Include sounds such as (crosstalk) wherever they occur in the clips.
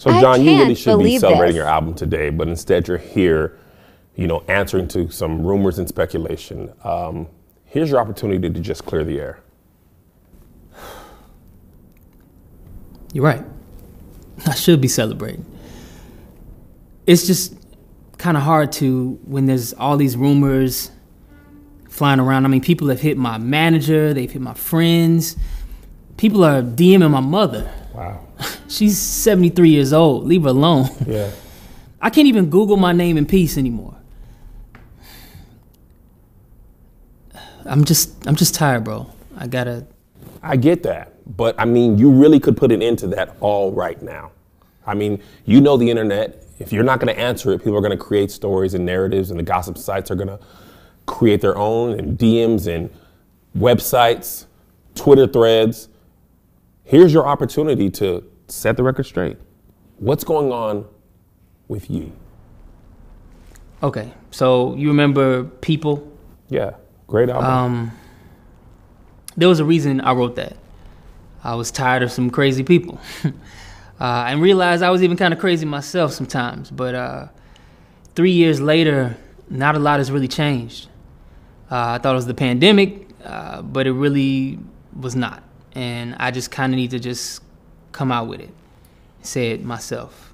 So, John, you really should be celebrating this. your album today, but instead you're here, you know, answering to some rumors and speculation. Um, here's your opportunity to just clear the air. You're right. I should be celebrating. It's just kind of hard to when there's all these rumors flying around. I mean, people have hit my manager, they've hit my friends. People are DMing my mother. Wow. (laughs) She's 73 years old. Leave her alone. Yeah. (laughs) I can't even Google my name in peace anymore. I'm just I'm just tired, bro. I gotta I get that, but I mean, you really could put an end to that all right now. I mean, you know the internet. If you're not going to answer it, people are going to create stories and narratives, and the gossip sites are going to create their own, and DMs and websites, Twitter threads. Here's your opportunity to set the record straight. What's going on with you? Okay. So you remember people? Yeah, great album. Um there was a reason I wrote that. I was tired of some crazy people. (laughs) uh, and realized I was even kind of crazy myself sometimes. But uh, three years later, not a lot has really changed. Uh, I thought it was the pandemic, uh, but it really was not. And I just kind of need to just come out with it, say it myself.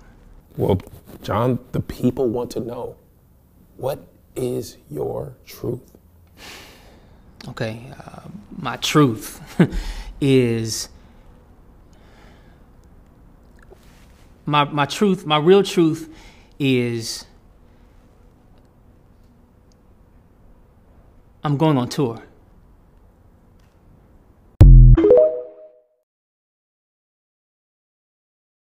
well, John, the people want to know what is your truth? Okay, uh, my truth (laughs) is my my truth. My real truth is I'm going on tour.